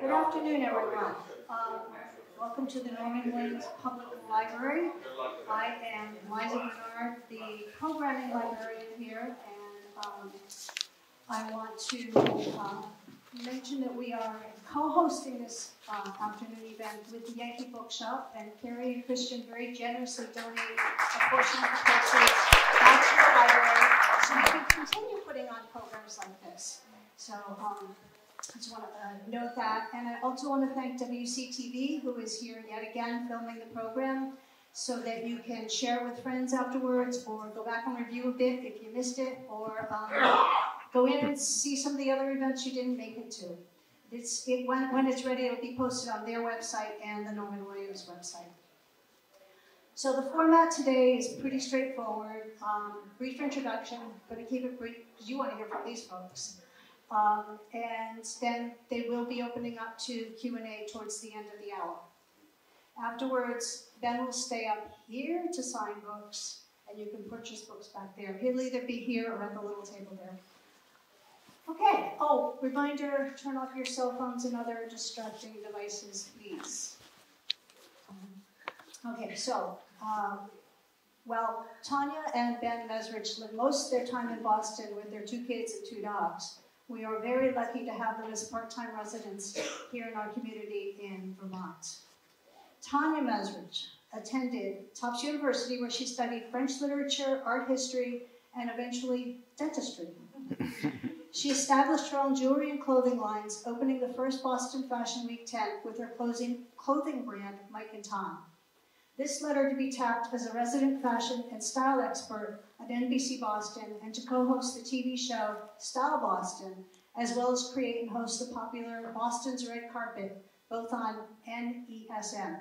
Good afternoon, everyone. Um, welcome to the Norman Williams Public Library. I am Liza Bernard, the programming librarian here, and um, I want to uh, mention that we are co-hosting this uh, afternoon event with the Yankee Bookshop, and Carrie and Christian very generously donated a portion of the proceeds back to the library so we can continue putting on programs like this. So um, I just want to uh, note that. And I also want to thank WCTV, who is here yet again filming the program, so that you can share with friends afterwards, or go back and review a bit if you missed it, or um, go in and see some of the other events you didn't make it to. It's, it, when, when it's ready, it'll be posted on their website and the Norman Williams website. So the format today is pretty straightforward. Um, brief introduction, going to keep it brief because you want to hear from these folks. Um, and then they will be opening up to Q&A towards the end of the hour. Afterwards, Ben will stay up here to sign books, and you can purchase books back there. He'll either be here or at the little table there. Okay, oh, reminder, turn off your cell phones and other distracting devices, please. Okay, so, um, well, Tanya and Ben Mezrich live most of their time in Boston with their two kids and two dogs. We are very lucky to have them as part-time residents here in our community in Vermont. Tanya Mezrich attended Tufts University where she studied French literature, art history, and eventually dentistry. she established her own jewelry and clothing lines, opening the first Boston Fashion Week tent with her clothing, clothing brand, Mike and Tom. This led her to be tapped as a resident fashion and style expert at NBC Boston and to co-host the TV show Style Boston, as well as create and host the popular Boston's Red Carpet, both on NESN.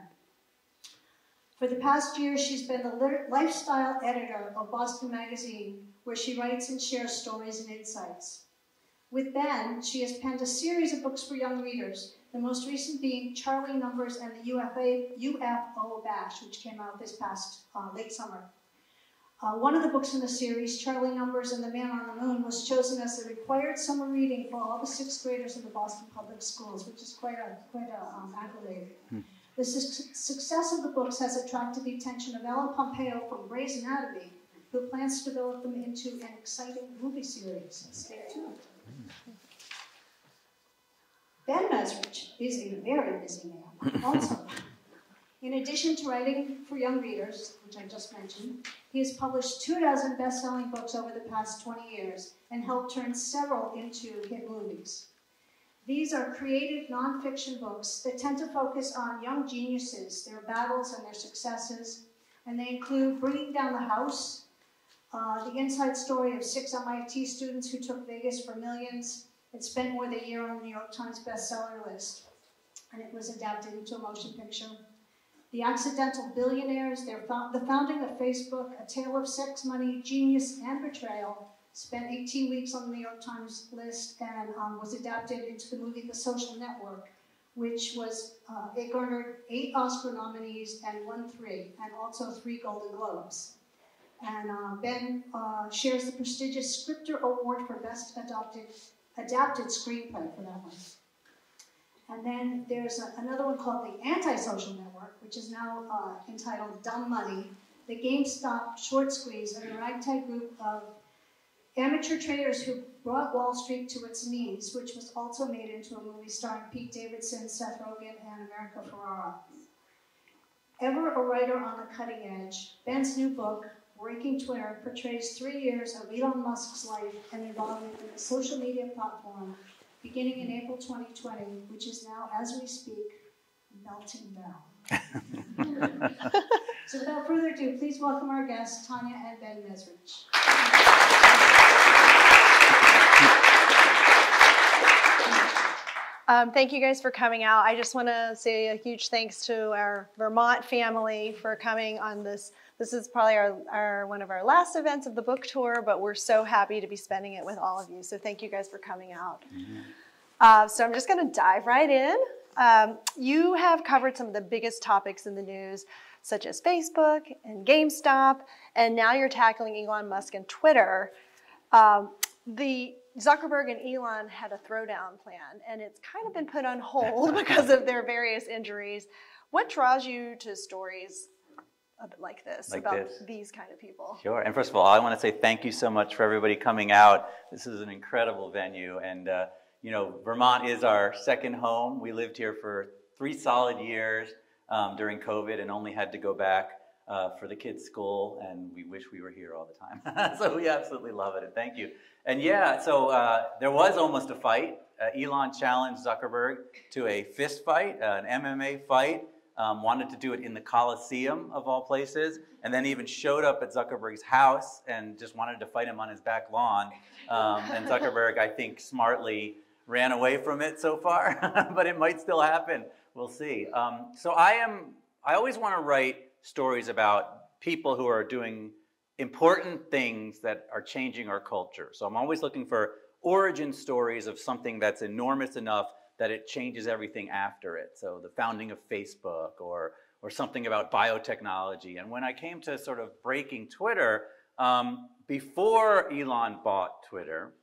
For the past year, she's been the lifestyle editor of Boston Magazine, where she writes and shares stories and insights. With Ben, she has penned a series of books for young readers, the most recent being Charlie Numbers and the UFA, UFO Bash, which came out this past uh, late summer. Uh, one of the books in the series, Charlie Numbers and the Man on the Moon, was chosen as the required summer reading for all the sixth graders in the Boston Public Schools, which is quite a, quite a um, accolade. Hmm. The su success of the books has attracted the attention of Ellen Pompeo from Grey's Anatomy, who plans to develop them into an exciting movie series. Stay tuned. Hmm. Ben Mezrich is a very busy man, also. In addition to writing for young readers, which I just mentioned, he has published two dozen best-selling books over the past 20 years and helped turn several into hit movies. These are creative nonfiction books that tend to focus on young geniuses, their battles and their successes, and they include Bringing Down the House, uh, the inside story of six MIT students who took Vegas for millions, it spent more than a year on the New York Times bestseller list, and it was adapted into a motion picture. The Accidental Billionaires, the founding of Facebook, A Tale of Sex, Money, Genius, and Betrayal, spent 18 weeks on the New York Times list and um, was adapted into the movie The Social Network, which was, uh, it garnered eight Oscar nominees and won three, and also three Golden Globes. And uh, Ben uh, shares the prestigious Scripter Award for Best Adapted adapted screenplay for that one. And then there's a, another one called The Antisocial Network, which is now uh, entitled Dumb Money, the GameStop short squeeze of a ragtag group of amateur traders who brought Wall Street to its knees, which was also made into a movie starring Pete Davidson, Seth Rogen, and America Ferrera. Ever a writer on the cutting edge, Ben's new book, Breaking Twitter portrays three years of Elon Musk's life and involvement in the social media platform beginning in April 2020, which is now, as we speak, melting down. so without further ado, please welcome our guests, Tanya and Ben Mezrich. Um, thank you guys for coming out. I just want to say a huge thanks to our Vermont family for coming on this this is probably our, our, one of our last events of the book tour, but we're so happy to be spending it with all of you. So thank you guys for coming out. Mm-hmm. Uh, so I'm just going to dive right in. Um, you have covered some of the biggest topics in the news, such as Facebook and GameStop, and now you're tackling Elon Musk and Twitter. Um, the Zuckerberg and Elon had a throwdown plan, and it's kind of been put on hold because of their various injuries. What draws you to stories like this Like about this. these kind of people? Sure. And first of all, I want to say thank you so much for everybody coming out. This is an incredible venue. And, uh, you know, Vermont is our second home. We lived here for three solid years um, during COVID and only had to go back uh, for the kids' school. And we wish we were here all the time. so we absolutely love it. And thank you. And yeah, so uh, there was almost a fight. Uh, Elon challenged Zuckerberg to a fist fight, uh, an MMA fight um, wanted to do it in the Coliseum of all places, and then even showed up at Zuckerberg's house and just wanted to fight him on his back lawn. Um, and Zuckerberg, I think, smartly ran away from it so far, but it might still happen. We'll see. Um, so I am. I always want to write stories about people who are doing important things that are changing our culture. So I'm always looking for origin stories of something that's enormous enough that it changes everything after it. So the founding of Facebook or, or something about biotechnology. And when I came to sort of breaking Twitter, um, before Elon bought Twitter,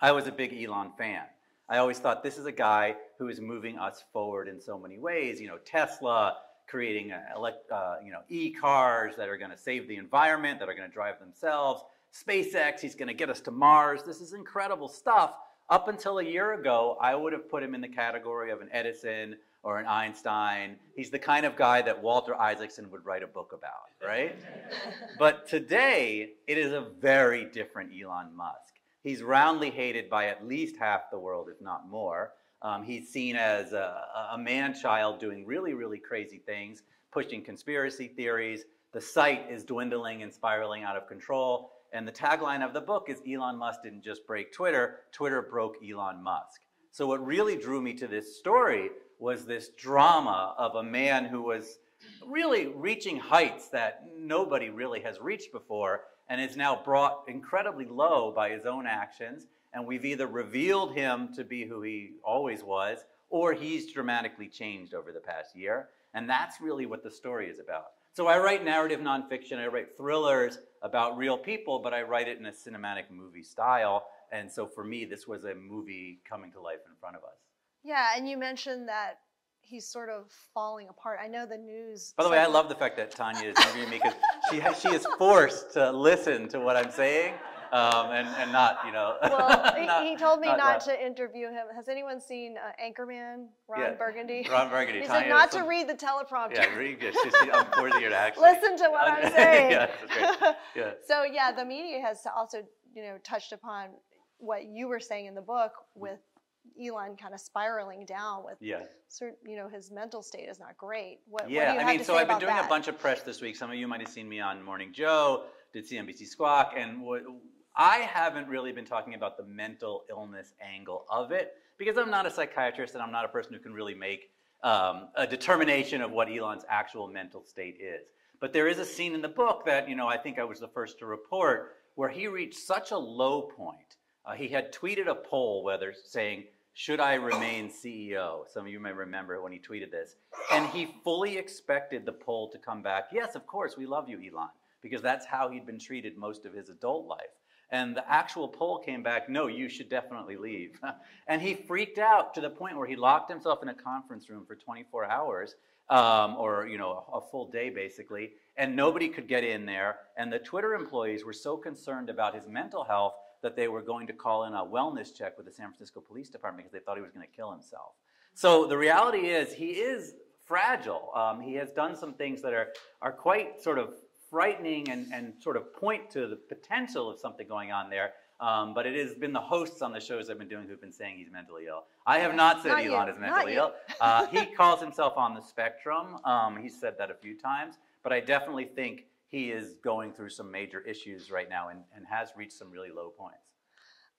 I was a big Elon fan. I always thought this is a guy who is moving us forward in so many ways. You know, Tesla creating uh, elect, uh, you know e-cars that are going to save the environment, that are going to drive themselves. SpaceX, he's going to get us to Mars. This is incredible stuff. Up until a year ago, I would have put him in the category of an Edison or an Einstein. He's the kind of guy that Walter Isaacson would write a book about, right? but today, it is a very different Elon Musk. He's roundly hated by at least half the world, if not more. Um, he's seen as a, a man child doing really, really crazy things, pushing conspiracy theories. The site is dwindling and spiraling out of control. And the tagline of the book is Elon Musk didn't just break Twitter, Twitter broke Elon Musk. So what really drew me to this story was this drama of a man who was really reaching heights that nobody really has reached before and is now brought incredibly low by his own actions. And we've either revealed him to be who he always was, or he's dramatically changed over the past year. And that's really what the story is about. So I write narrative nonfiction, I write thrillers about real people, but I write it in a cinematic movie style. And so for me, this was a movie coming to life in front of us. Yeah, and you mentioned that he's sort of falling apart. I know the news. By the way, I love the fact that Tanya is interviewing me because she, she is forced to listen to what I'm saying um, and, and not, you know. Well, not, he, told me not, not to interview him. Has anyone seen uh, Anchorman, Ron Yeah, Burgundy? Ron Burgundy. He said not is to some- read the teleprompter. Yeah. She, she, I'm forced here to actually. Listen to what I'm saying. yeah, great. Yeah. So yeah, the media has also, you know, touched upon what you were saying in the book with Elon kind of spiraling down with Yeah. certain, you know, his mental state is not great. What, what Yeah, do you I mean, so I've been doing that? a bunch of press this week. Some of you might have seen me on Morning Joe, did CNBC Squawk, and what I haven't really been talking about the mental illness angle of it because I'm not a psychiatrist and I'm not a person who can really make um, a determination of what Elon's actual mental state is. But there is a scene in the book that, you know, I think I was the first to report where he reached such a low point. Uh, he had tweeted a poll whether saying, should I remain CEO? Some of you may remember when he tweeted this. And he fully expected the poll to come back, yes, of course, we love you, Elon, because that's how he'd been treated most of his adult life. And the actual poll came back, no, you should definitely leave. and he freaked out to the point where he locked himself in a conference room for 24 hours, um, or you know, a, a full day basically, and nobody could get in there. And the Twitter employees were so concerned about his mental health that they were going to call in a wellness check with the San Francisco Police Department because they thought he was going to kill himself. So the reality is, he is fragile. Um, he has done some things that are, are quite sort of frightening and, and sort of point to the potential of something going on there. Um, but it has been the hosts on the shows I've been doing who've been saying he's mentally ill. I have not said Not Elon you, is mentally ill. Uh, he calls himself on the spectrum. Um, he's said that a few times. But I definitely think he is going through some major issues right now and, and has reached some really low points.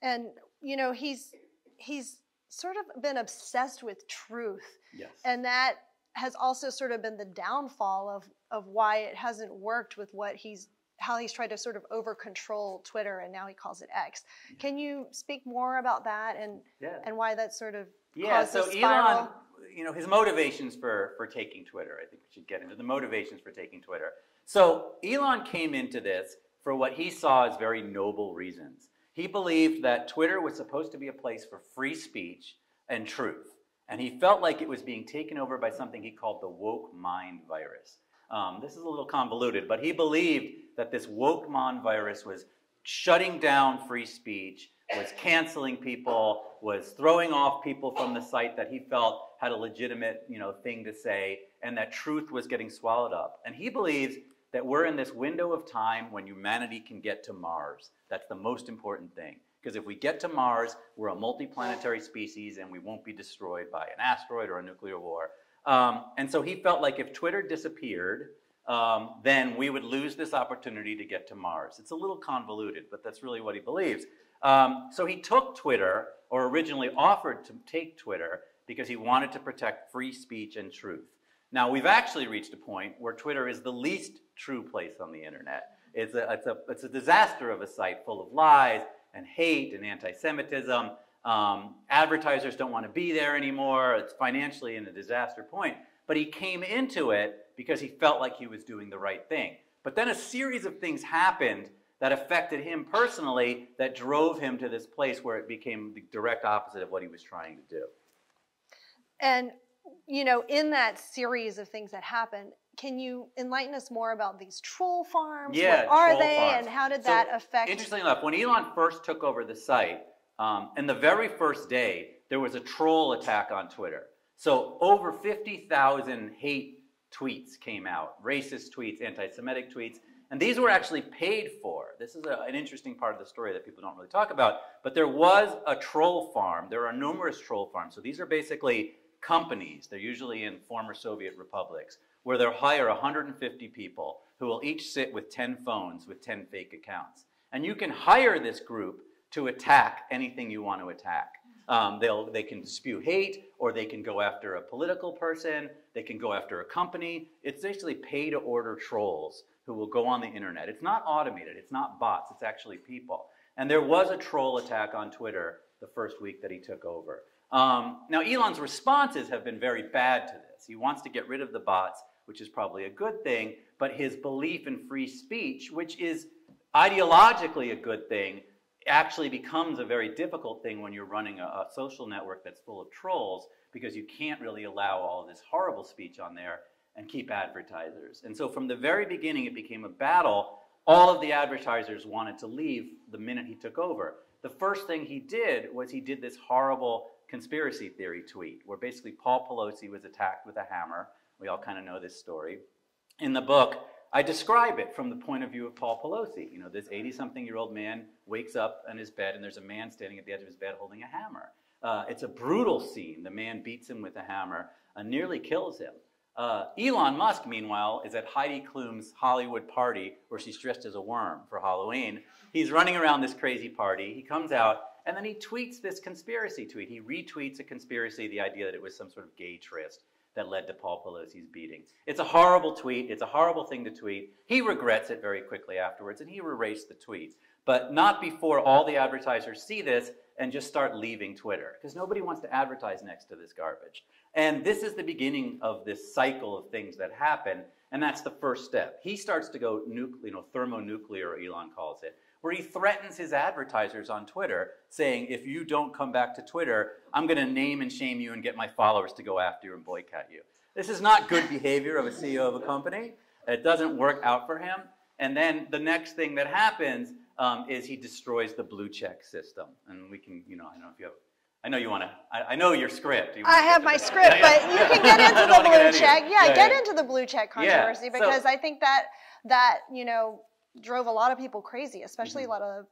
and you know, he's he's sort of been obsessed with truth, Yes. and that has also sort of been the downfall of of why it hasn't worked with what he's how he's tried to sort of over control Twitter and now he calls it X. Can you speak more about that and yeah. and why that sort of Yeah, caused so? Elon, you know, his motivations for, for taking Twitter, I think we should get into the motivations for taking Twitter. So Elon came into this for what he saw as very noble reasons. He believed that Twitter was supposed to be a place for free speech and truth. And he felt like it was being taken over by something he called the woke mind virus. Um, this is a little convoluted, but he believed that this woke mind virus was shutting down free speech, was canceling people, was throwing off people from the site that he felt had a legitimate you know, thing to say, and that truth was getting swallowed up. And he believes that we're in this window of time when humanity can get to Mars. That's the most important thing. Because if we get to Mars, we're a multiplanetary species and we won't be destroyed by an asteroid or a nuclear war. Um, and so he felt like if Twitter disappeared, um, then we would lose this opportunity to get to Mars. It's a little convoluted, but that's really what he believes. Um, so he took Twitter, or originally offered to take Twitter, because he wanted to protect free speech and truth. Now, we've actually reached a point where Twitter is the least true place on the internet. It's a, it's a, it's a disaster of a site full of lies and hate and anti Semitism. Um, advertisers don't want to be there anymore. It's financially in a disaster point. But he came into it because he felt like he was doing the right thing. But then a series of things happened that affected him personally that drove him to this place where it became the direct opposite of what he was trying to do. And, you know, in that series of things that happened, can you enlighten us more about these troll farms? Yeah, what are they farms. and how did So, that affect? Interestingly enough, when Elon first took over the site, um, in the very first day, there was a troll attack on Twitter. So over 50,000 hate tweets came out, racist tweets, anti-Semitic tweets, and these were actually paid for. This is a, an interesting part of the story that people don't really talk about. But there was a troll farm. There are numerous troll farms. So these are basically companies. They're usually in former Soviet republics where they'll hire 150 people who will each sit with 10 phones with 10 fake accounts. And you can hire this group to attack anything you want to attack. Um, they'll, they can spew hate, or they can go after a political person, they can go after a company. It's basically pay to order trolls who will go on the internet. It's not automated, it's not bots, it's actually people. And there was a troll attack on Twitter the first week that he took over. Um, now, Elon's responses have been very bad to this. He wants to get rid of the bots, which is probably a good thing, but his belief in free speech, which is ideologically a good thing, actually becomes a very difficult thing when you're running a, a social network that's full of trolls because you can't really allow all this horrible speech on there and keep advertisers. And so from the very beginning, it became a battle. All of the advertisers wanted to leave the minute he took over. The first thing he did was he did this horrible conspiracy theory tweet where basically Paul Pelosi was attacked with a hammer. We all kind of know this story. In the book, I describe it from the point of view of Paul Pelosi. You know, this 80 something year old man wakes up in his bed and there's a man standing at the edge of his bed holding a hammer. Uh, it's a brutal scene. The man beats him with a hammer, and nearly kills him. Uh, Elon Musk, meanwhile, is at Heidi Klum's Hollywood party where she's dressed as a worm for Halloween. He's running around this crazy party. He comes out and then he tweets this conspiracy tweet. He retweets a conspiracy, the idea that it was some sort of gay tryst that led to Paul Pelosi's beating. It's a horrible tweet. It's a horrible thing to tweet. He regrets it very quickly afterwards, and he erased the tweet. But not before all the advertisers see this and just start leaving Twitter, because nobody wants to advertise next to this garbage. And this is the beginning of this cycle of things that happen, and that's the first step. He starts to go, nuclear, you know, thermonuclear, Elon calls it, where he threatens his advertisers on Twitter, saying, if you don't come back to Twitter, I'm going to name and shame you and get my followers to go after you and boycott you. This is not good behavior of a CEO of a company. It doesn't work out for him. And then the next thing that happens um, is he destroys the blue check system. And we can, you know, I don't know if you have, I know you want to, I, I know your script. You I have my the- script, Yeah, but yeah. you can get into the blue check. Yeah, Yeah, get into the blue check controversy so- because I think that that you know drove a lot of people crazy, especially Mm-hmm. a lot of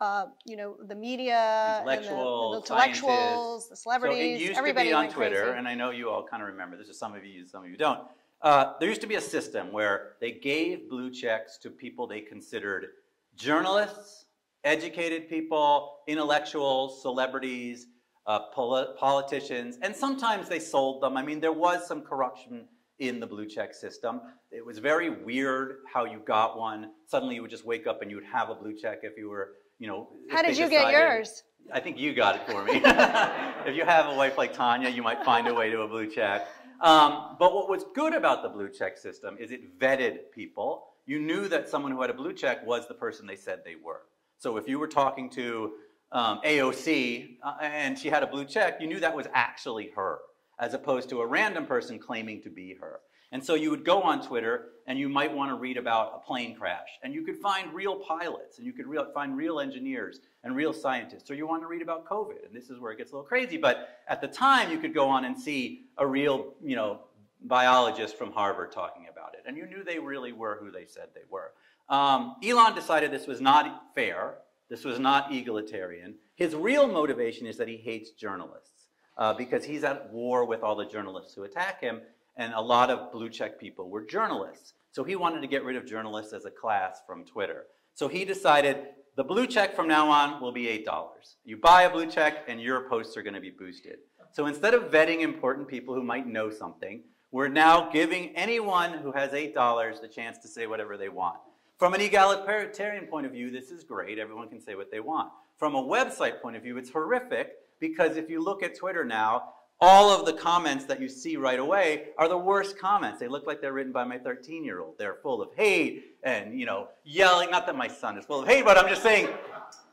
uh, you know the media, and the- Intellectuals, the, intellectuals, the So celebrities, it used everybody to be on Twitter, crazy. and I know you all kind of remember this. Is some of you use, some of you don't. Uh, there used to be a system where they gave blue checks to people they considered journalists, educated people, intellectuals, celebrities, uh, poli- politicians, and sometimes they sold them. I mean, there was some corruption in the blue check system. It was very weird how you got one. Suddenly, you would just wake up and you would have a blue check if you were, you know. How did you get yours? I think you got it for me. if you have a wife like Tanya, you might find a way to a blue check. Um, but what was good about the blue check system is it vetted people. You knew that someone who had a blue check was the person they said they were. So if you were talking to um, AOC uh, and she had a blue check, you knew that was actually her, as opposed to a random person claiming to be her. And so you would go on Twitter and you might want to read about a plane crash. And you could find real pilots and you could real, find real engineers and real scientists. Or you want to read about COVID. And this is where it gets a little crazy. But at the time, you could go on and see a real, you know, biologist from Harvard talking about it. And you knew they really were who they said they were. Um, Elon decided this was not fair. This was not egalitarian. His real motivation is that he hates journalists uh, because he's at war with all the journalists who attack him and a lot of blue check people were journalists. So he wanted to get rid of journalists as a class from Twitter. So he decided the blue check from now on will be $8. You buy a blue check and your posts are going to be boosted. So instead of vetting important people who might know something, we're now giving anyone who has $8 the chance to say whatever they want. From an egalitarian point of view, this is great. Everyone can say what they want. From a website point of view, it's horrific because if you look at Twitter now, all of the comments that you see right away are the worst comments. They look like they're written by my 13 year old. They're full of hate and, you know, yelling. Not that my son is full of hate, but I'm just saying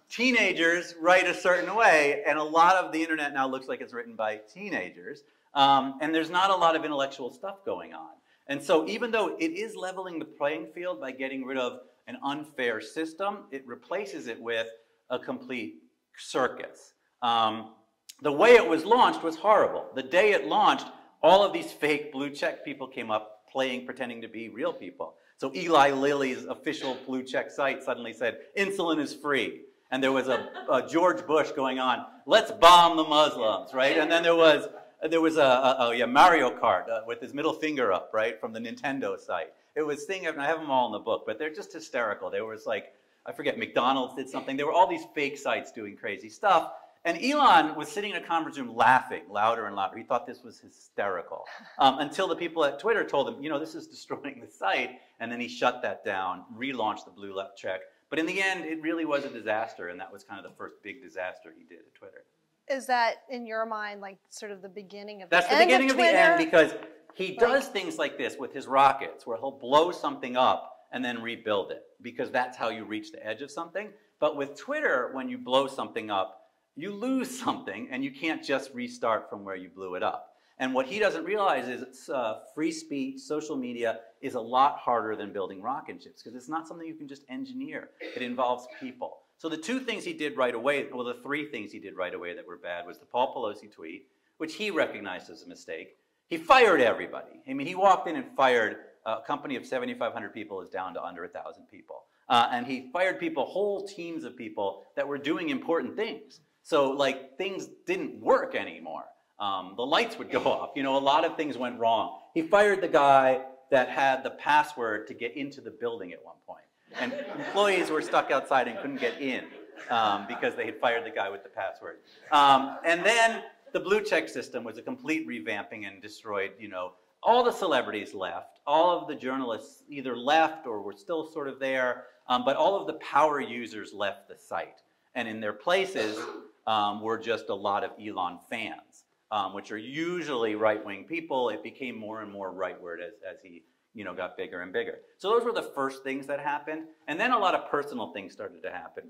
teenagers write a certain way, and a lot of the internet now looks like it's written by teenagers. Um, and there's not a lot of intellectual stuff going on. And so, even though it is leveling the playing field by getting rid of an unfair system, it replaces it with a complete circus. Um, the way it was launched was horrible. The day it launched, all of these fake blue check people came up playing, pretending to be real people. So Eli Lilly's official blue check site suddenly said, insulin is free. And there was a, a George Bush going on, let's bomb the Muslims, right? And then there was, there was a, a, a yeah, Mario Kart uh, with his middle finger up, right, from the Nintendo site. It was thing, I have them all in the book, but they're just hysterical. There was like, I forget, McDonald's did something. There were all these fake sites doing crazy stuff. And Elon was sitting in a conference room laughing louder and louder. He thought this was hysterical um, until the people at Twitter told him, you know, this is destroying the site. And then he shut that down, relaunched the blue left check. But in the end, it really was a disaster. And that was kind of the first big disaster he did at Twitter. Is that, in your mind, like sort of the beginning of That's the, the beginning of, of, the end because he does things like this with his rockets where he'll blow something up and then rebuild it because that's how you reach the edge of something. But with Twitter, when you blow something up, you lose something and you can't just restart from where you blew it up. And what he doesn't realize is uh, free speech, social media is a lot harder than building rocket ships because it's not something you can just engineer. It involves people. So the two things he did right away, well, the three things he did right away that were bad was the Paul Pelosi tweet, which he recognized as a mistake. He fired everybody. I mean, he walked in and fired a company of 7,500 people is down to under 1,000 people. Uh, and he fired people, whole teams of people that were doing important things. So like things didn't work anymore. Um, the lights would go off. You know, a lot of things went wrong. He fired the guy that had the password to get into the building at one point. And employees were stuck outside and couldn't get in um, because they had fired the guy with the password. Um, and then the blue check system was a complete revamping and destroyed, you know, all the celebrities left. All of the journalists either left or were still sort of there, um, but all of the power users left the site. And in their places, um, were just a lot of Elon fans, um, which are usually right-wing people. It became more and more rightward as, as he you know, got bigger and bigger. So those were the first things that happened. And then a lot of personal things started to happen.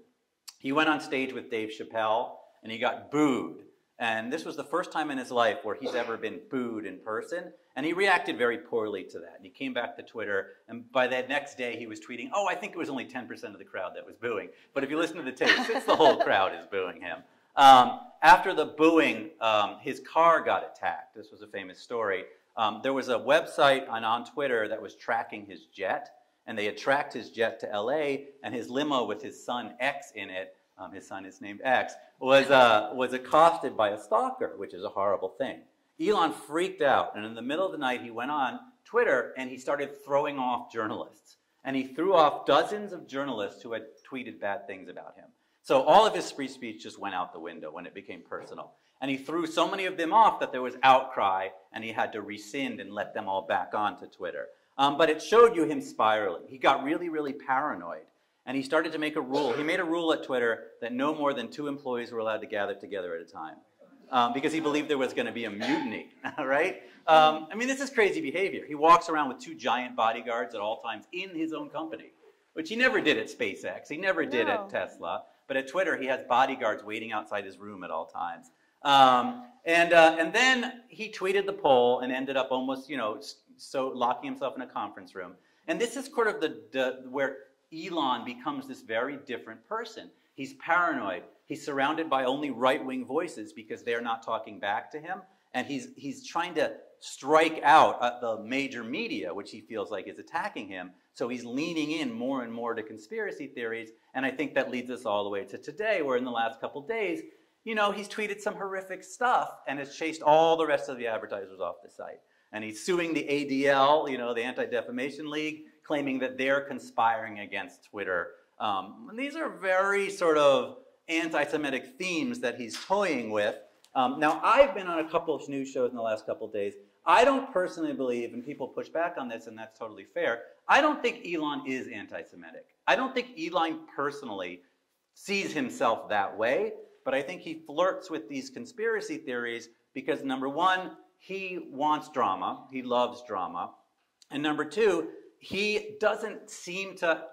He went on stage with Dave Chappelle and he got booed. And this was the first time in his life where he's ever been booed in person. And he reacted very poorly to that. And he came back to Twitter, and by that next day, he was tweeting, Oh, I think it was only 10% of the crowd that was booing. But if you listen to the tapes, it's the whole crowd is booing him. Um, after the booing, um, his car got attacked. This was a famous story. Um, there was a website on, on Twitter that was tracking his jet, and they had tracked his jet to LA, and his limo with his son X in it, um, his son is named X, was, uh, was accosted by a stalker, which is a horrible thing. Elon freaked out, and in the middle of the night, he went on Twitter and he started throwing off journalists. And he threw off dozens of journalists who had tweeted bad things about him. So all of his free speech just went out the window when it became personal. And he threw so many of them off that there was outcry, and he had to rescind and let them all back onto Twitter. Um, but it showed you him spiraling. He got really, really paranoid. And he started to make a rule. He made a rule at Twitter that no more than two employees were allowed to gather together at a time. Um, because he believed there was going to be a mutiny, right? Um, I mean, this is crazy behavior. He walks around with two giant bodyguards at all times in his own company, which he never did at SpaceX. He never did no. at Tesla. But at Twitter, he has bodyguards waiting outside his room at all times. Um, and, uh, and then he tweeted the poll and ended up almost, you know, so locking himself in a conference room. And this is sort of the, the where Elon becomes this very different person. He's paranoid. He's surrounded by only right-wing voices because they're not talking back to him. And he's, he's trying to strike out at the major media, which he feels like is attacking him. So he's leaning in more and more to conspiracy theories. And I think that leads us all the way to today, where in the last couple days, you know, he's tweeted some horrific stuff and has chased all the rest of the advertisers off the site. And he's suing the ADL, you know, the Anti-Defamation League, claiming that they're conspiring against Twitter. Um, these are very sort of anti-Semitic themes that he's toying with. Um, now, I've been on a couple of news shows in the last couple of days. I don't personally believe, and people push back on this, and that's totally fair, I don't think Elon is anti-Semitic. I don't think Elon personally sees himself that way, but I think he flirts with these conspiracy theories because number one, he wants drama, he loves drama, and number two, he doesn't seem to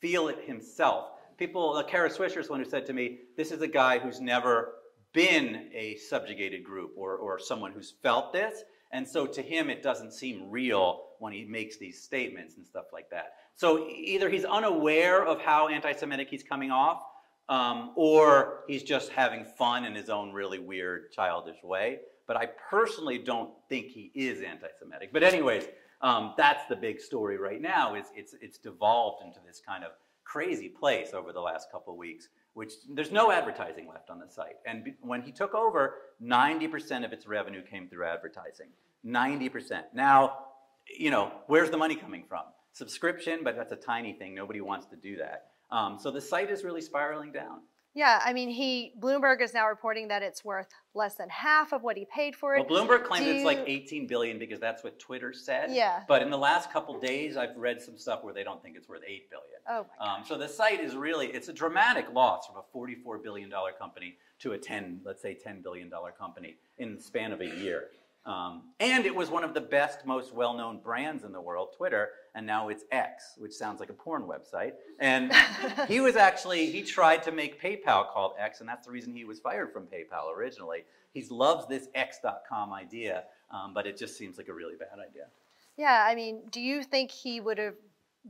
feel it himself. People, like Kara Swisher is one who said to me, this is a guy who's never been a subjugated group or, or someone who's felt this. And so to him, it doesn't seem real when he makes these statements and stuff like that. So either he's unaware of how anti-Semitic he's coming off, um, or he's just having fun in his own really weird, childish way. But I personally don't think he is anti-Semitic. But anyways, um, that's the big story right now. Is it's it's devolved into this kind of crazy place over the last couple of weeks. Which there's no advertising left on the site. And when he took over, 90% of its revenue came through advertising. 90%. Now, you know, where's the money coming from? Subscription, but that's a tiny thing. Nobody wants to do that. Um, so the site is really spiraling down. Yeah, I mean, he Bloomberg is now reporting that it's worth less than half of what he paid for it. Well, Bloomberg claims it's like 18 billion because that's what Twitter said. Yeah. But in the last couple days, I've read some stuff where they don't think it's worth 8 billion. Oh my um, so the site is really it's a dramatic loss from a 44 billion dollar company to a 10, let's say 10 billion dollar company in the span of a year. Um, and it was one of the best, most well-known brands in the world, Twitter, and now it's X, which sounds like a porn website. And he was actually, he tried to make PayPal called X, and that's the reason he was fired from PayPal originally. He loves this X.com idea, um, but it just seems like a really bad idea. Yeah, I mean, do you think he would have,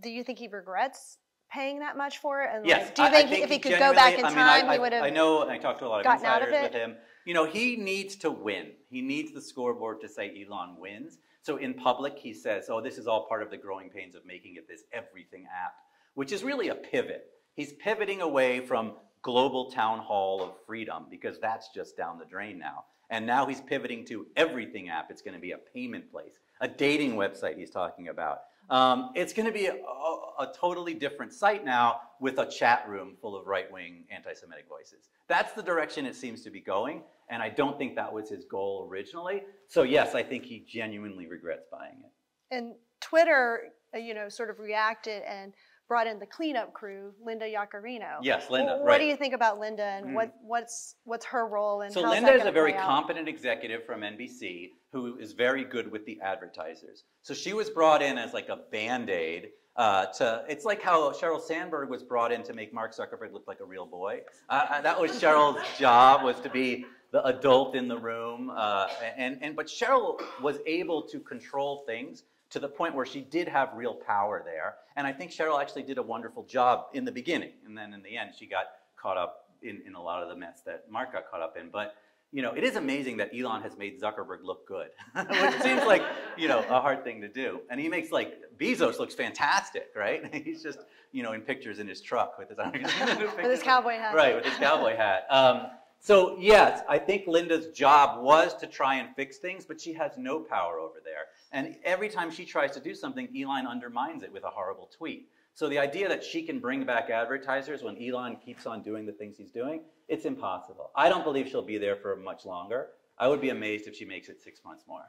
do you think he regrets paying that much for it? And yes, like, do you think, I, I think if he could go back in I mean, time, I, he would have? I know, I talked to a lot of insiders with him you know, he needs to win. He needs the scoreboard to say Elon wins. So in public, he says, oh, this is all part of the growing pains of making it this everything app, which is really a pivot. He's pivoting away from global town hall of freedom because that's just down the drain now. And now he's pivoting to everything app. It's going to be a payment place, a dating website he's talking about. Um, it's going to be a, a, totally different site now with a chat room full of right-wing anti-Semitic voices. That's the direction it seems to be going, and I don't think that was his goal originally. So yes, I think he genuinely regrets buying it. And Twitter, uh, you know, sort of reacted and brought in the cleanup crew, Linda Yaccarino. Yes, Linda. What right. do you think about Linda, and mm. what what's what's her role? And so Linda is a very competent executive from NBC who is very good with the advertisers. So she was brought in as like a band aid. Uh, to it's like how Sheryl Sandberg was brought in to make Mark Zuckerberg look like a real boy. Uh, uh that was Sheryl's job was to be the adult in the room, uh, and and but Sheryl was able to control things to the point where she did have real power there. And I think Sheryl actually did a wonderful job in the beginning. And then in the end, she got caught up in, in a lot of the mess that Mark got caught up in. But, you know, it is amazing that Elon has made Zuckerberg look good, which seems like, you know, a hard thing to do. And he makes, like, Bezos looks fantastic, right? He's just, you know, in pictures in his truck with his, with his cowboy hat. Right, with his cowboy hat. Um, so yes, I think Linda's job was to try and fix things, but she has no power over there. And every time she tries to do something, Elon undermines it with a horrible tweet. So the idea that she can bring back advertisers when Elon keeps on doing the things he's doing, it's impossible. I don't believe she'll be there for much longer. I would be amazed if she makes it six months more.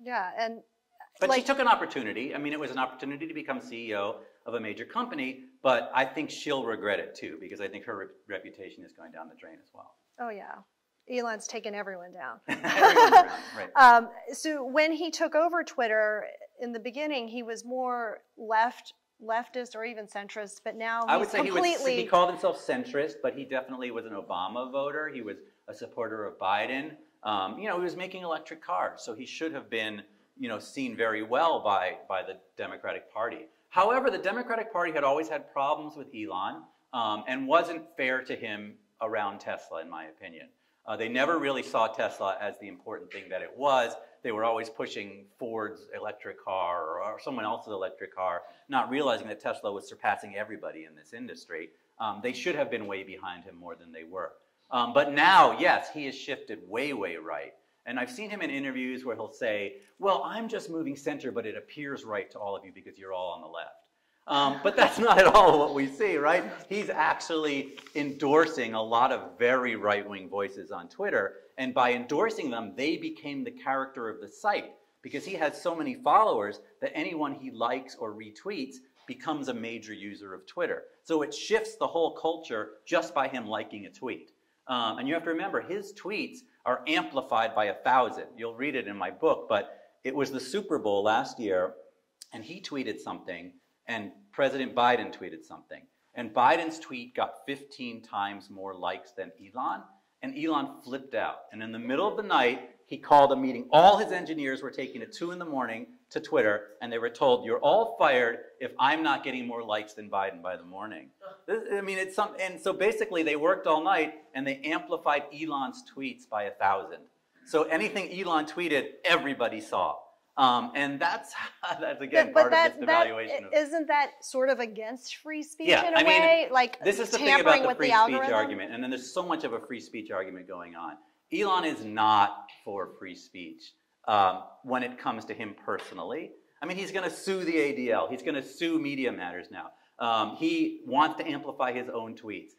Yeah, and but like, she took an opportunity. I mean, it was an opportunity to become CEO of a major company, but I think she'll regret it too because I think her re reputation is going down the drain as well. Oh yeah. Elon's taken everyone down. everyone down right. um, so when he took over Twitter in the beginning, he was more left leftist or even centrist, but now I would say completely. he, was, he called himself centrist, but he definitely was an Obama voter. He was a supporter of Biden. Um, you know, he was making electric cars, so he should have been, you know, seen very well by, by the Democratic Party. However, the Democratic Party had always had problems with Elon um, and wasn't fair to him around Tesla, in my opinion. Uh, they never really saw Tesla as the important thing that it was. They were always pushing Ford's electric car or, or someone else's electric car, not realizing that Tesla was surpassing everybody in this industry. Um, they should have been way behind him more than they were. Um, but now, yes, he has shifted way, way right. And I've seen him in interviews where he'll say, Well, I'm just moving center, but it appears right to all of you because you're all on the left. Um, but that's not at all what we see, right? He's actually endorsing a lot of very right wing voices on Twitter. And by endorsing them, they became the character of the site because he has so many followers that anyone he likes or retweets becomes a major user of Twitter. So it shifts the whole culture just by him liking a tweet. Um, and you have to remember, his tweets are amplified by a thousand. You'll read it in my book, but it was the Super Bowl last year, and he tweeted something, and President Biden tweeted something. And Biden's tweet got 15 times more likes than Elon, and Elon flipped out. And in the middle of the night, he called a meeting. All his engineers were taken at 2 in the morning to Twitter, and they were told, You're all fired if I'm not getting more likes than Biden by the morning. I mean, it's some, and so basically they worked all night and they amplified Elon's tweets by a thousand. So anything Elon tweeted, everybody saw. Um, and that's, that's again, but, part that, of this that of isn't that sort of against free speech Yeah, in a I mean, way? Like This is the thing tampering about the free the speech algorithm? argument, and then there's so much of a free speech argument going on. Elon is not for free speech um, when it comes to him personally. I mean, he's going to sue the ADL. He's going to sue Media Matters now. Um, he wants to amplify his own tweets.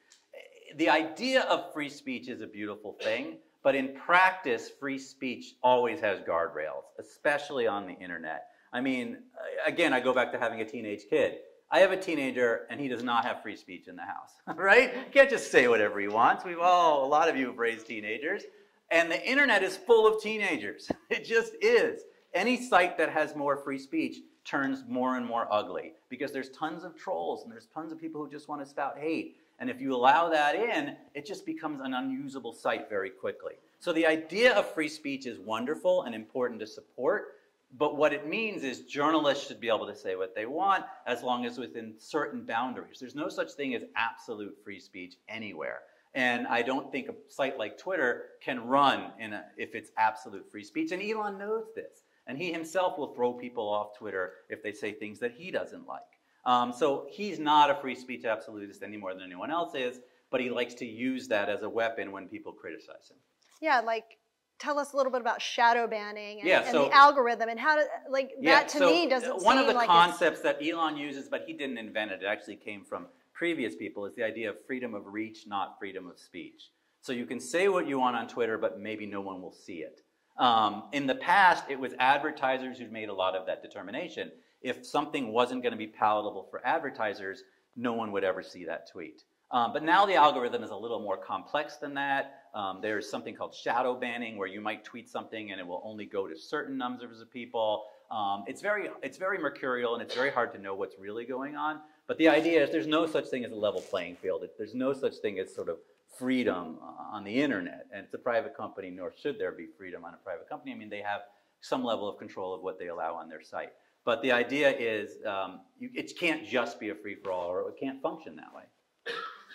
The idea of free speech is a beautiful thing, but in practice, free speech always has guardrails, especially on the internet. I mean, again, I go back to having a teenage kid. I have a teenager, and he does not have free speech in the house, right? He can't just say whatever he wants. We've all, a lot of you have raised teenagers. And the internet is full of teenagers. It just is. Any site that has more free speech turns more and more ugly because there's tons of trolls and there's tons of people who just want to spout hate. And if you allow that in, it just becomes an unusable site very quickly. So the idea of free speech is wonderful and important to support, but what it means is journalists should be able to say what they want as long as within certain boundaries. There's no such thing as absolute free speech anywhere. And I don't think a site like Twitter can run a, if it's absolute free speech. And Elon knows this. And he himself will throw people off Twitter if they say things that he doesn't like. Um, so he's not a free speech absolutist any more than anyone else is, but he likes to use that as a weapon when people criticize him. Yeah, like tell us a little bit about shadow banning and, Yeah, and the algorithm and how to like that to so me doesn't one of the like concepts that Elon uses, but he didn't invent it. It actually came from previous people. Is the idea of freedom of reach, not freedom of speech. So you can say what you want on Twitter, but maybe no one will see it. Um, in the past, it was advertisers who made a lot of that determination. If something wasn't going to be palatable for advertisers, no one would ever see that tweet. Um, but now the algorithm is a little more complex than that. Um, there's something called shadow banning, where you might tweet something and it will only go to certain numbers of people. Um, it's very it's very mercurial and it's very hard to know what's really going on. But the idea is there's no such thing as a level playing field. There's no such thing as sort of freedom on the internet. And it's a private company, nor should there be freedom on a private company. I mean, they have some level of control of what they allow on their site. But the idea is um, you, it can't just be a free for all, or it can't function that way.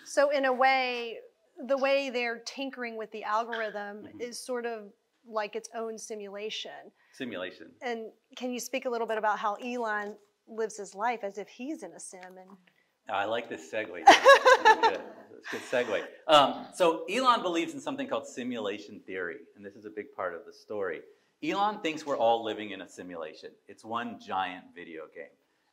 So in a way, the way they're tinkering with the algorithm Mm-hmm. is sort of like its own simulation. Simulation. And can you speak a little bit about how Elon lives his life as if he's in a sim and I like this segue. It's good. It's a good segue. Um, so Elon believes in something called simulation theory, and this is a big part of the story. Elon thinks we're all living in a simulation. It's one giant video game.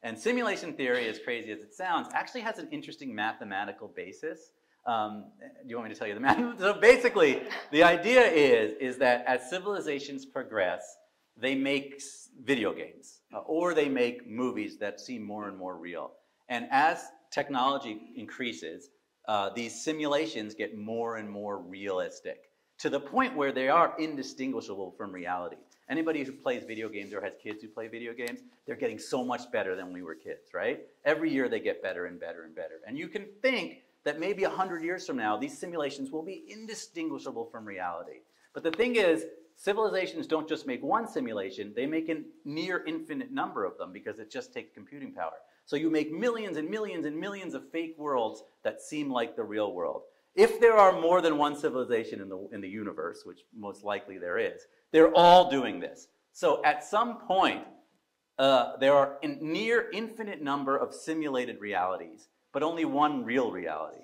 And simulation theory, as crazy as it sounds, actually has an interesting mathematical basis. Um, do you want me to tell you the math? So basically, the idea is, is that as civilizations progress, they make video games uh, or they make movies that seem more and more real. And as technology increases, uh, these simulations get more and more realistic to the point where they are indistinguishable from reality. Anybody who plays video games or has kids who play video games, they're getting so much better than we were kids, right? Every year they get better and better and better. And you can think that maybe 100 years from now, these simulations will be indistinguishable from reality. But the thing is, civilizations don't just make one simulation, they make a near infinite number of them because it just takes computing power. So you make millions and millions and millions of fake worlds that seem like the real world. If there are more than one civilization in the, in the universe, which most likely there is, they're all doing this. So at some point, uh, there are a near infinite number of simulated realities, but only one real reality.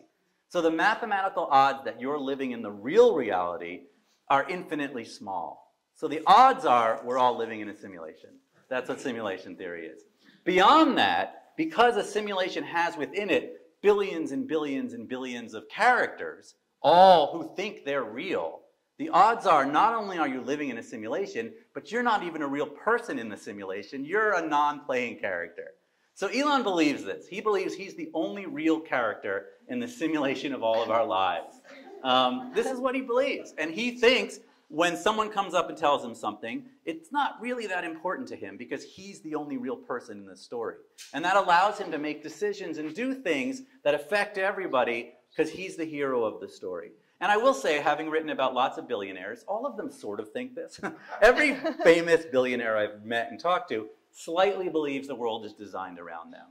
So the mathematical odds that you're living in the real reality are infinitely small. So the odds are we're all living in a simulation. That's what simulation theory is. Beyond that, because a simulation has within it billions and billions and billions of characters, all who think they're real, the odds are not only are you living in a simulation, but you're not even a real person in the simulation. You're a non playing character. So Elon believes this. He believes he's the only real character in the simulation of all of our lives. Um, this is what he believes. And he thinks when someone comes up and tells him something, it's not really that important to him because he's the only real person in the story. And that allows him to make decisions and do things that affect everybody because he's the hero of the story. And I will say, having written about lots of billionaires, all of them sort of think this. Every famous billionaire I've met and talked to slightly believes the world is designed around them.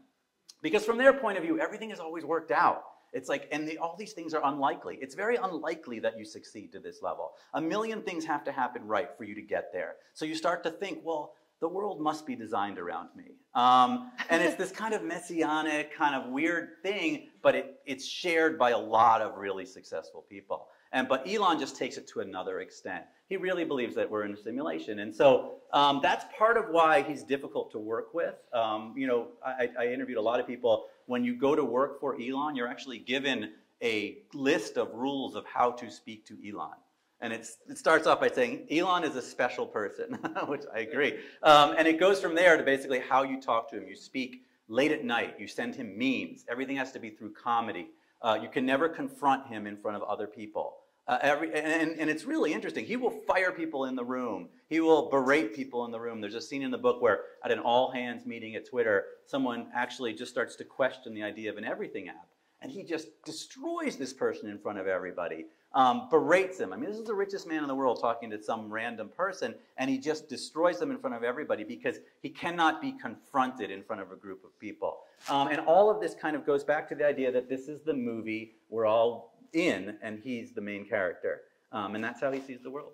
Because from their point of view, everything has always worked out. It's like, and the, all these things are unlikely. It's very unlikely that you succeed to this level. A million things have to happen right for you to get there. So you start to think, well, the world must be designed around me. Um, and it's this kind of messianic, kind of weird thing, but it, it's shared by a lot of really successful people. And, but Elon just takes it to another extent. He really believes that we're in a simulation. And so um, that's part of why he's difficult to work with. Um, you know, I, I interviewed a lot of people. When you go to work for Elon, you're actually given a list of rules of how to speak to Elon. And it starts off by saying, Elon is a special person, which I agree. Um, and it goes from there to basically how you talk to him. You speak late at night, you send him memes. Everything has to be through comedy. Uh, you can never confront him in front of other people. Uh, every, and, and it's really interesting. He will fire people in the room. He will berate people in the room. There's a scene in the book where, at an all hands meeting at Twitter, someone actually just starts to question the idea of an everything app. And he just destroys this person in front of everybody um, berates him. I mean, this is the richest man in the world talking to some random person, and he just destroys them in front of everybody because he cannot be confronted in front of a group of people. Um, and all of this kind of goes back to the idea that this is the movie we're all in, and he's the main character. Um, and that's how he sees the world.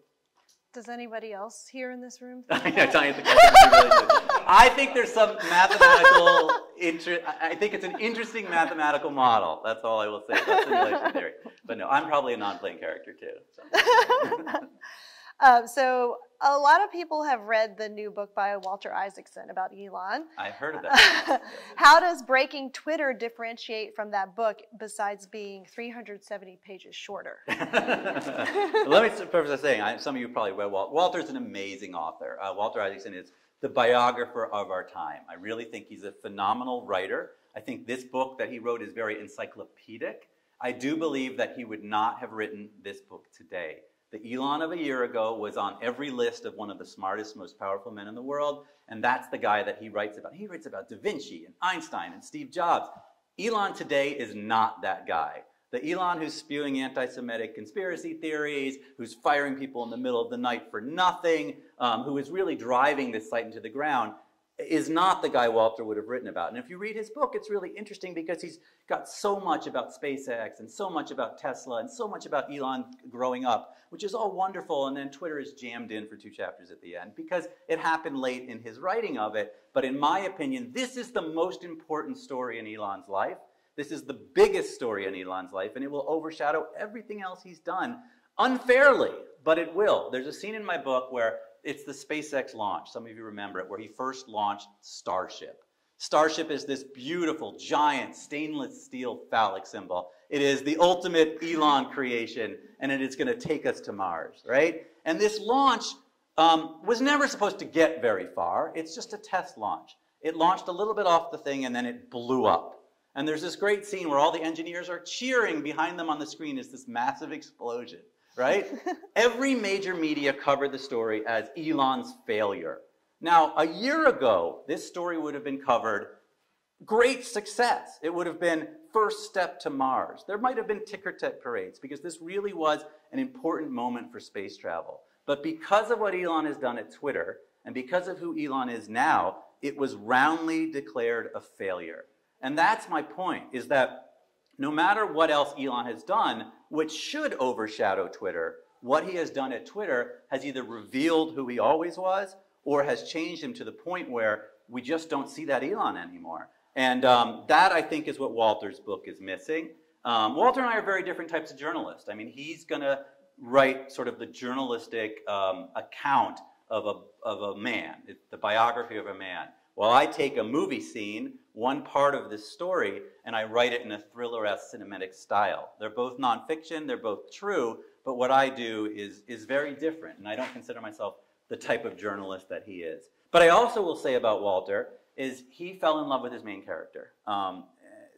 Does anybody else here in this room? I think there's some mathematical interest. I think it's an interesting mathematical model. That's all I will say about simulation theory. But no, I'm probably a non-playing character too. So. Um, so a lot of people have read the new book by Walter Isaacson about Elon. I've heard of that. How does Breaking Twitter differentiate from that book besides being 370 pages shorter? Let me start by saying, I, some of you probably read Walter. Walter's an amazing author. Uh, Walter Isaacson is the biographer of our time. I really think he's a phenomenal writer. I think this book that he wrote is very encyclopedic. I do believe that he would not have written this book today. The Elon of a year ago was on every list of one of the smartest, most powerful men in the world, and that's the guy that he writes about. He writes about Da Vinci and Einstein and Steve Jobs. Elon today is not that guy. The Elon who's spewing anti Semitic conspiracy theories, who's firing people in the middle of the night for nothing, um, who is really driving this site into the ground, is not the guy Walter would have written about. And if you read his book, it's really interesting because he's got so much about SpaceX and so much about Tesla and so much about Elon growing up, which is all wonderful. And then Twitter is jammed in for two chapters at the end because it happened late in his writing of it. But in my opinion, this is the most important story in Elon's life. This is the biggest story in Elon's life, and it will overshadow everything else he's done unfairly, but it will. There's a scene in my book where it's the SpaceX launch. Some of you remember it, where he first launched Starship. Starship is this beautiful, giant, stainless steel phallic symbol. It is the ultimate Elon creation, and it is going to take us to Mars, right? And this launch um, was never supposed to get very far. It's just a test launch. It launched a little bit off the thing, and then it blew up. And there's this great scene where all the engineers are cheering behind them on the screen is this massive explosion, right? Every major media covered the story as Elon's failure. Now, a year ago, this story would have been covered great success. It would have been first step to Mars. There might have been ticker tape parades because this really was an important moment for space travel. But because of what Elon has done at Twitter and because of who Elon is now, it was roundly declared a failure. And that's my point, is that no matter what else Elon has done, which should overshadow Twitter, what he has done at Twitter has either revealed who he always was or has changed him to the point where we just don't see that Elon anymore. And um, that, I think, is what Walter's book is missing. Um, Walter and I are very different types of journalists. I mean, he's going to write sort of the journalistic um, account of a, of a man, the biography of a man. While I take a movie scene, one part of this story, and I write it in a thriller-esque cinematic style. They're both nonfiction, they're both true, but what I do is, is very different, and I don't consider myself the type of journalist that he is. But I also will say about Walter is he fell in love with his main character. Um,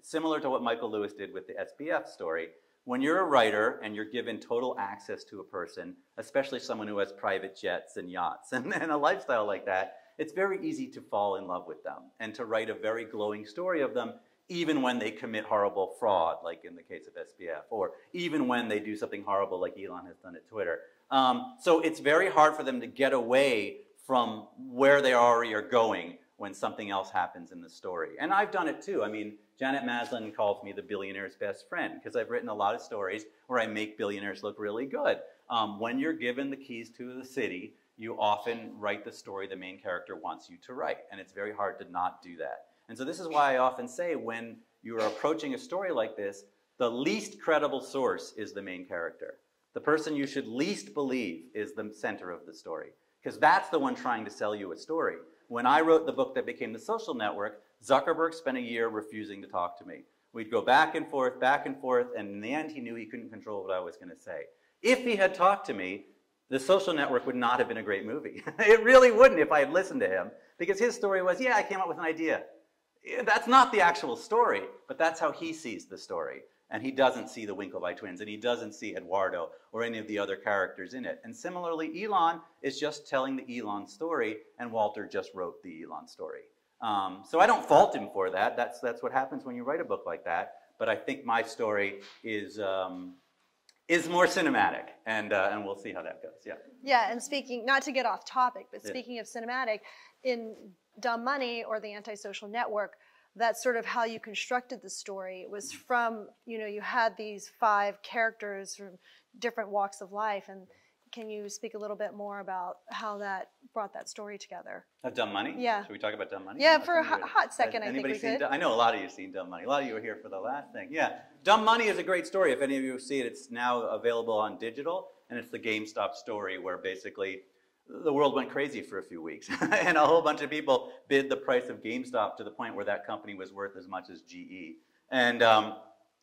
similar to what Michael Lewis did with the SBF story, when you're a writer and you're given total access to a person, especially someone who has private jets and yachts and, and a lifestyle like that, it's very easy to fall in love with them and to write a very glowing story of them even when they commit horrible fraud, like in the case of SBF, or even when they do something horrible like Elon has done at Twitter. Um, so it's very hard for them to get away from where they already are going when something else happens in the story. And I've done it too. I mean, Janet Maslin calls me the billionaire's best friend because I've written a lot of stories where I make billionaires look really good. Um, when you're given the keys to the city, you often write the story the main character wants you to write, and it's very hard to not do that. And so this is why I often say when you are approaching a story like this, the least credible source is the main character. The person you should least believe is the center of the story, because that's the one trying to sell you a story. When I wrote the book that became The Social Network, Zuckerberg spent a year refusing to talk to me. We'd go back and forth, back and forth, and in the end, he knew he couldn't control what I was going to say. If he had talked to me, The Social Network would not have been a great movie. it really wouldn't if I had listened to him, because his story was, yeah, I came up with an idea. That's not the actual story, but that's how he sees the story. And he doesn't see the Winklevii twins, and he doesn't see Eduardo or any of the other characters in it. And similarly, Elon is just telling the Elon story, and Walter just wrote the Elon story. Um, so I don't fault him for that. That's, that's what happens when you write a book like that. But I think my story is, um, is more cinematic, and, uh, and we'll see how that goes. Yeah. Yeah, and speaking, not to get off topic, but speaking yeah. of cinematic, in Dumb Money or the Antisocial Network, that's sort of how you constructed the story. It was from, you know, you had these five characters from different walks of life, and can you speak a little bit more about how that brought that story together? Of Dumb Money? Yeah. Should we talk about Dumb Money? Yeah, for a hot, hot second, I think we could. I know a lot of you have seen Dumb Money. A lot of you are here for the last thing. Yeah. Dumb Money is a great story. If any of you see it, it's now available on digital, and it's the GameStop story where basically the world went crazy for a few weeks, and a whole bunch of people bid the price of GameStop to the point where that company was worth as much as GE. And um,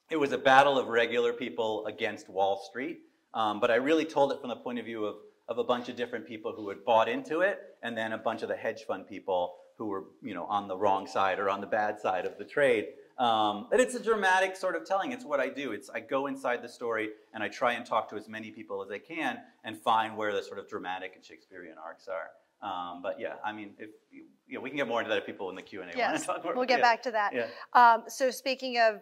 it was a battle of regular people against Wall Street. Um, but I really told it from the point of view of, of a bunch of different people who had bought into it, and then a bunch of the hedge fund people who were, you know, on the wrong side or on the bad side of the trade. Um, but it's a dramatic sort of telling. It's what I do. It's I go inside the story and I try and talk to as many people as I can and find where the sort of dramatic and Shakespearean arcs are. Um, but yeah, I mean, if you know, we can get more into that if people in the Q and A yes, want to talk more. We'll get yeah. back to that. Yeah. Um, so speaking of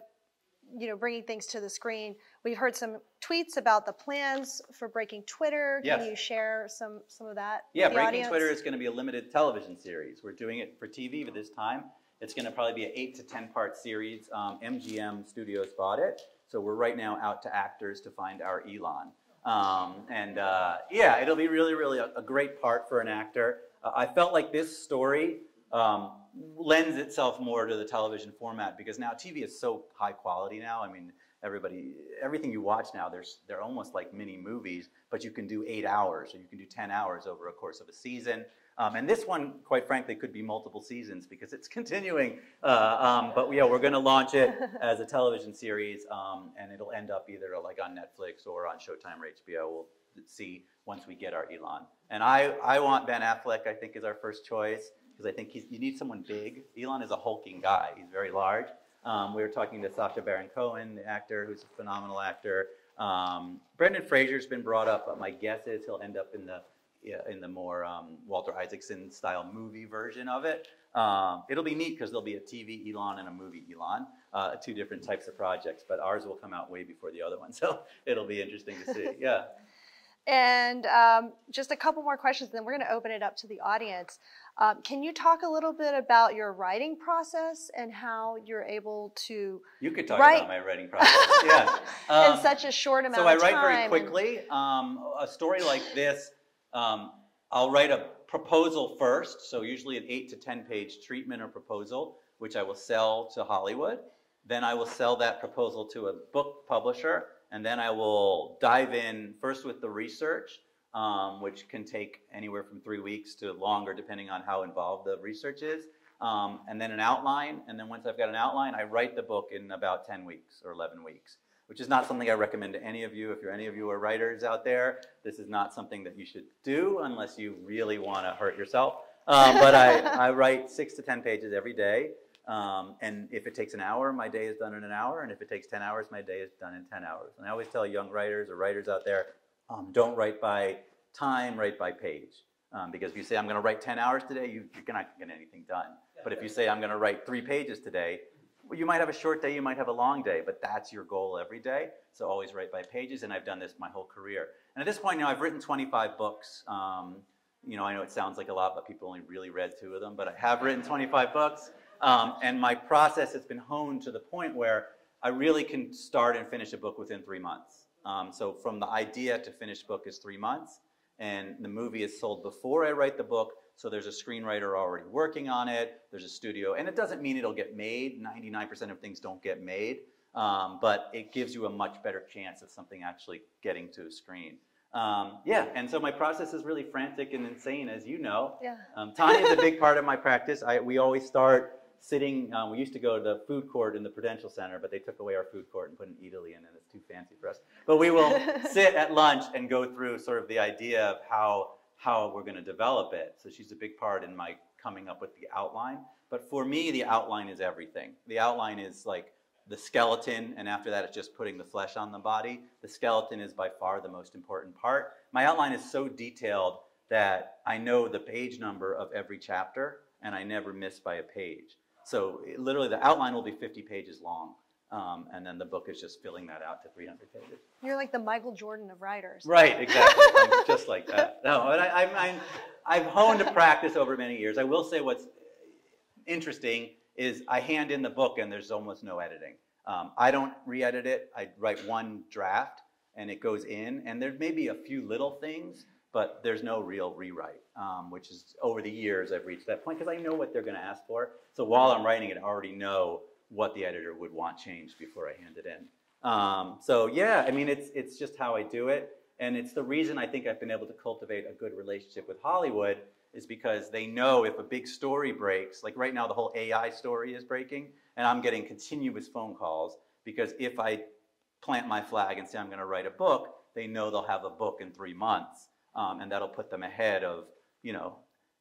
you know, bringing things to the screen. We've heard some tweets about the plans for Breaking Twitter. Yes. Can you share some some of that? Yeah, Breaking audience? Twitter is going to be a limited television series. We're doing it for TV for this time. It's going to probably be an eight to ten part series. Um, MGM Studios bought it, so we're right now out to actors to find our Elon. Um, and uh, yeah, it'll be really, really a, a great part for an actor. Uh, I felt like this story um, lends itself more to the television format because now TV is so high quality now. I mean, everybody, everything you watch now, there's, they're almost like mini movies, but you can do eight hours or you can do 10 hours over a course of a season. Um, and this one, quite frankly, could be multiple seasons because it's continuing. Uh, um, but yeah, we're going to launch it as a television series, um, and it'll end up either like on Netflix or on Showtime or HBO. We'll see once we get our Elon. And I, I want Ben Affleck. I think is our first choice because I think he's, you need someone big. Elon is a hulking guy. He's very large. Um, we were talking to Sacha Baron Cohen, the actor, who's a phenomenal actor. Um, Brendan Fraser's been brought up, but my guess is he'll end up in the in the more um, Walter Isaacson style movie version of it. Um, it'll be neat because there'll be a TV Elon and a movie Elon, uh, two different types of projects, but ours will come out way before the other one, so it'll be interesting to see. Yeah. And um, just a couple more questions, then we're going to open it up to the audience. Um, can you talk a little bit about your writing process and how you're able to You could talk Write- about my writing process. yeah. in Um, such a short amount so I write very quickly. Um, a story like this, um, I'll write a proposal first. So usually an eight to ten page treatment or proposal, which I will sell to Hollywood. Then I will sell that proposal to a book publisher, and then I will dive in first with the research, um, which can take anywhere from three weeks to longer, depending on how involved the research is. Um, and then an outline, and then once I've got an outline, I write the book in about 10 weeks or 11 weeks which is not something I recommend to any of you. If you're any of you are writers out there, this is not something that you should do unless you really want to hurt yourself. Um, but I, I write six to 10 pages every day. Um, and if it takes an hour, my day is done in an hour. And if it takes 10 hours, my day is done in 10 hours. And I always tell young writers or writers out there, um, don't write by time, write by page. Um, because if you say, I'm going to write 10 hours today, you, you're not going to get anything done. But if you say, I'm going to write three pages today, well, you might have a short day, you might have a long day, but that's your goal every day. So always write by pages, and I've done this my whole career. And at this point, you know, I've written 25 books. Um, you know, I know it sounds like a lot, but people only really read two of them. But I have written 25 books, um, and my process has been honed to the point where I really can start and finish a book within three months. Um, so from the idea to finished book is three months, and the movie is sold before I write the book. So there's a screenwriter already working on it. There's a studio, and it doesn't mean it'll get made. 99% of things don't get made, um, but it gives you a much better chance of something actually getting to a screen. Um, yeah, and so my process is really frantic and insane, as you know. Yeah. Um, Tanya is a big part of my practice. I, we always start sitting. Um, we used to go to the food court in the Prudential Center, but they took away our food court and put an Eataly in, it's too fancy for us. But we will sit at lunch and go through sort of the idea of how how we're going to develop it. So she's a big part in my coming up with the outline. But for me, the outline is everything. The outline is like the skeleton, and after that, it's just putting the flesh on the body. The skeleton is by far the most important part. My outline is so detailed that I know the page number of every chapter, and I never miss by a page. So literally, the outline will be 50 pages long, um, and then the book is just filling that out to 300 pages. You're like the Michael Jordan of writers. Right, exactly. Just like that. No, but I, I'm, I'm, I've honed a practice over many years. I will say what's interesting is I hand in the book and there's almost no editing. Um, I don't re-edit it. I write one draft and it goes in, and there may be a few little things, but there's no real rewrite. Um, which is over the years I've reached that point because I know what they're going to ask for. So while I'm writing it, I already know what the editor would want changed before I hand it in. Um, so yeah, I mean, it's it's just how I do it, and it's the reason I think I've been able to cultivate a good relationship with Hollywood is because they know if a big story breaks, like right now the whole AI story is breaking, and I'm getting continuous phone calls because if I plant my flag and say I'm going to write a book, they know they'll have a book in three months, um, and that'll put them ahead of you know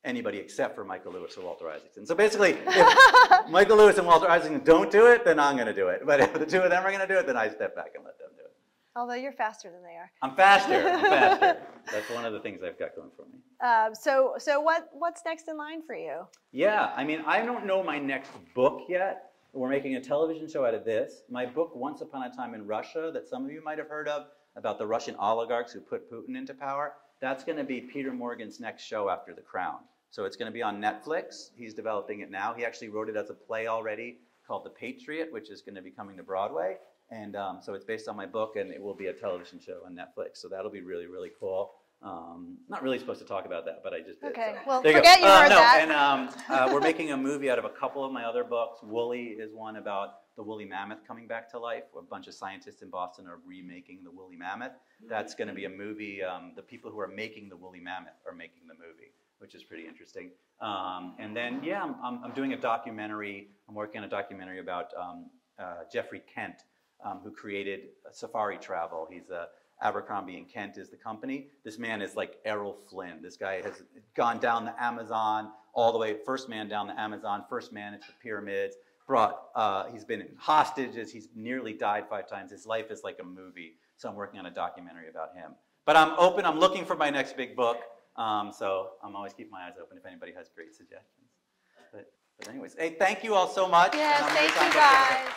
anybody except for Michael Lewis or Walter Isaacson. So basically, if Michael Lewis and Walter Isaacson don't do it, then I'm going to do it. But if the two of them are going to do it, then I step back and let them do it. Although you're faster than they are. I'm faster. I'm faster. That's one of the things I've got going for me. Um, so, so what, what's next in line for you? Yeah, I mean, I don't know my next book yet. We're making a television show out of this. My book, Once Upon a Time in Russia, that some of you might have heard of, about the Russian oligarchs who put Putin into power, that's going to be Peter Morgan's next show after The Crown. So it's going to be on Netflix. He's developing it now. He actually wrote it as a play already called The Patriot, which is going to be coming to Broadway. And um, so it's based on my book, and it will be a television show on Netflix. So that'll be really, really cool. Um, not really supposed to talk about that, but I just did. Okay, so. well, There forget go. you Uh, heard no, that. And um, uh, we're making a movie out of a couple of my other books. Woolly is one about the woolly mammoth coming back to life. A bunch of scientists in Boston are remaking the woolly mammoth. That's going to be a movie. Um, the people who are making the woolly mammoth are making the movie, which is pretty interesting. Um, and then, yeah, I'm, I'm, doing a documentary. I'm working on a documentary about um, uh, Geoffrey Kent, um, who created Safari Travel. He's a Abercrombie and Kent is the company. This man is like Errol Flynn. This guy has gone down the Amazon all the way, first man down the Amazon, first man into the pyramids, brought, uh, he's been in hostages, he's nearly died five times. His life is like a movie. So I'm working on a documentary about him. But I'm open, I'm looking for my next big book. Um, so I'm always keeping my eyes open if anybody has great suggestions. But, but anyways, hey, thank you all so much. Yes, thank you guys.